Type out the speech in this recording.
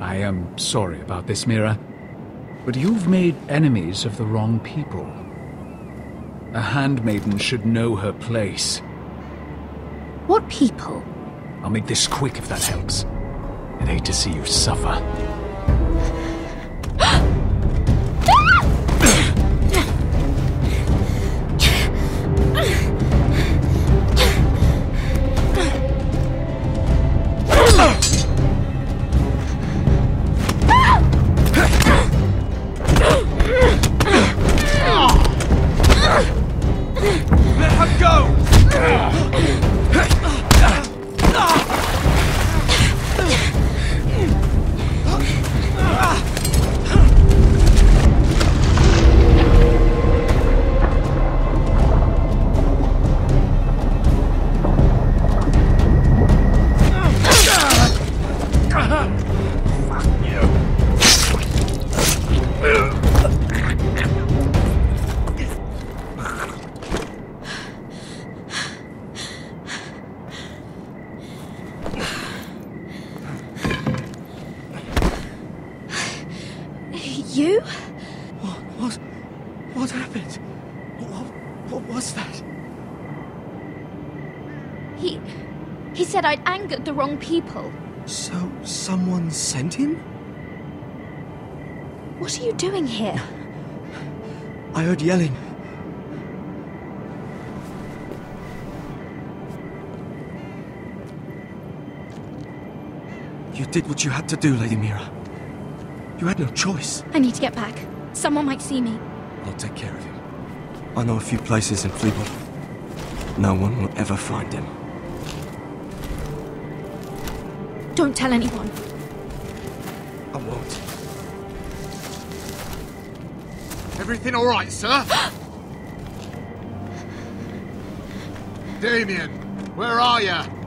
I am sorry about this, Mira. But you've made enemies of the wrong people. A handmaiden should know her place. What people? I'll make this quick if that helps. I'd hate to see you suffer. You? What, what, what happened? What, what was that? He. He said I'd angered the wrong people. So, someone sent him? What are you doing here? I heard yelling. You did what you had to do, Lady Mira. You had no choice. I need to get back. Someone might see me. I'll take care of him. I know a few places in Flea Bottom. No one will ever find him. Don't tell anyone. I won't. Everything all right, sir? Damien, where are you?